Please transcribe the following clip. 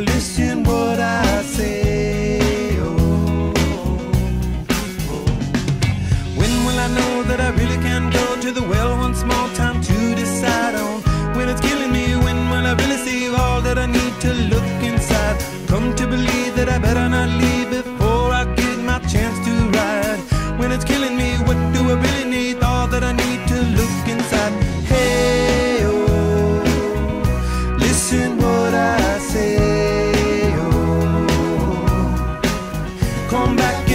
Listen what I say, oh. When will I know that I really can go to the well small time to decide on when it's killing me? When will I really see all that I need to look inside? Come to believe Come back